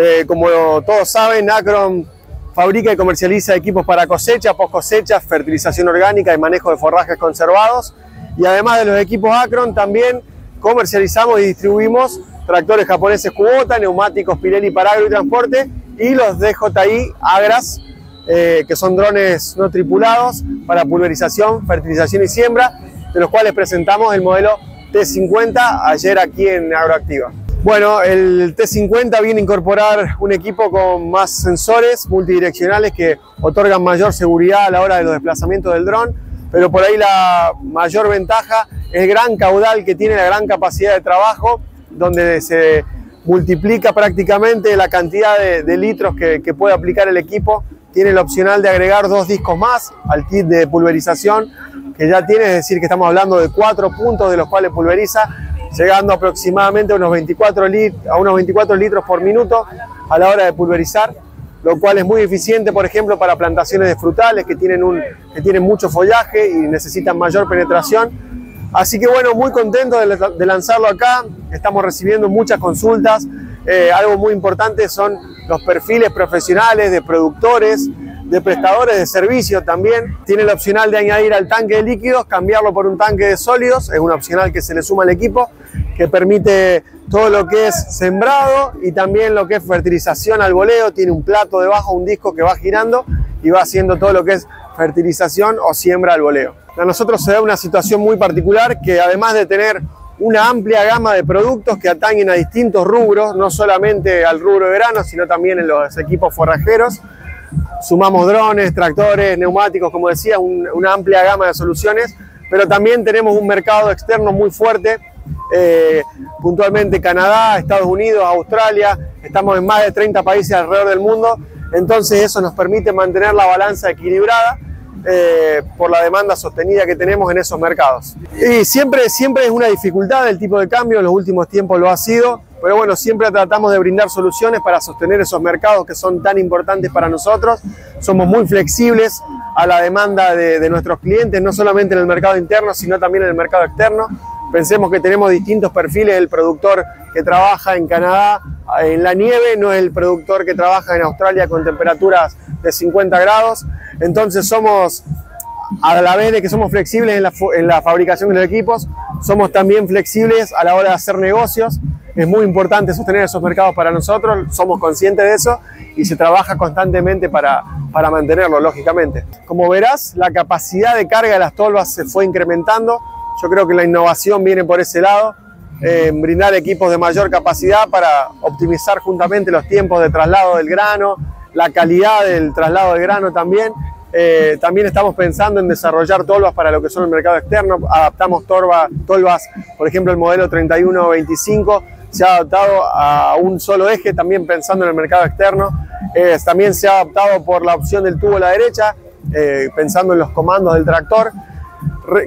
Eh, como todos saben, Acron fabrica y comercializa equipos para cosecha, post cosecha, fertilización orgánica y manejo de forrajes conservados. Y además de los equipos Acron, también comercializamos y distribuimos tractores japoneses Kubota, neumáticos Pirelli para agro y transporte y los DJI Agras, eh, que son drones no tripulados para pulverización, fertilización y siembra, de los cuales presentamos el modelo T50 ayer aquí en Agroactiva. Bueno, el T50 viene a incorporar un equipo con más sensores multidireccionales que otorgan mayor seguridad a la hora de los desplazamientos del dron, pero por ahí la mayor ventaja es el gran caudal que tiene, la gran capacidad de trabajo, donde se multiplica prácticamente la cantidad de, litros que, puede aplicar el equipo. Tiene el opcional de agregar dos discos más al kit de pulverización que ya tiene, es decir, que estamos hablando de cuatro puntos de los cuales pulveriza llegando aproximadamente a unos 24, a unos 24 litros por minuto a la hora de pulverizar, lo cual es muy eficiente, por ejemplo, para plantaciones de frutales que tienen, un, que tienen mucho follaje y necesitan mayor penetración. Así que bueno, muy contento de, lanzarlo acá, estamos recibiendo muchas consultas, eh, algo muy importante son los perfiles profesionales de productores, de prestadores de servicios también. Tiene el opcional de añadir al tanque de líquidos, cambiarlo por un tanque de sólidos, es un opcional que se le suma al equipo, que permite todo lo que es sembrado y también lo que es fertilización al voleo. Tiene un plato debajo, un disco que va girando y va haciendo todo lo que es fertilización o siembra al voleo. A nosotros se da una situación muy particular que además de tener una amplia gama de productos que atañen a distintos rubros, no solamente al rubro de verano, sino también en los equipos forrajeros, sumamos drones, tractores, neumáticos, como decía, una amplia gama de soluciones, pero también tenemos un mercado externo muy fuerte, eh, puntualmente Canadá, Estados Unidos, Australia, estamos en más de 30 países alrededor del mundo, entonces eso nos permite mantener la balanza equilibrada eh, por la demanda sostenida que tenemos en esos mercados. Y siempre, siempre es una dificultad el tipo de cambio, en los últimos tiempos lo ha sido, pero bueno, siempre tratamos de brindar soluciones para sostener esos mercados que son tan importantes para nosotros. Somos muy flexibles a la demanda de, nuestros clientes, no solamente en el mercado interno, sino también en el mercado externo. Pensemos que tenemos distintos perfiles, el productor que trabaja en Canadá en la nieve no es el productor que trabaja en Australia con temperaturas de 50 grados. Entonces somos, a la vez de que somos flexibles en la fabricación de los equipos, somos también flexibles a la hora de hacer negocios es muy importante sostener esos mercados para nosotros, somos conscientes de eso y se trabaja constantemente para, para mantenerlo, lógicamente. Como verás, la capacidad de carga de las tolvas se fue incrementando. Yo creo que la innovación viene por ese lado, en brindar equipos de mayor capacidad para optimizar juntamente los tiempos de traslado del grano, la calidad del traslado del grano también. Eh, también estamos pensando en desarrollar tolvas para lo que son el mercado externo. Adaptamos torva, tolvas, por ejemplo, el modelo 3125 se ha adaptado a un solo eje, también pensando en el mercado externo. también se ha adaptado por la opción del tubo a la derecha, eh, pensando en los comandos del tractor.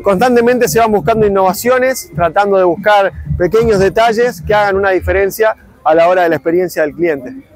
constantemente se van buscando innovaciones, tratando de buscar pequeños detalles que hagan una diferencia a la hora de la experiencia del cliente.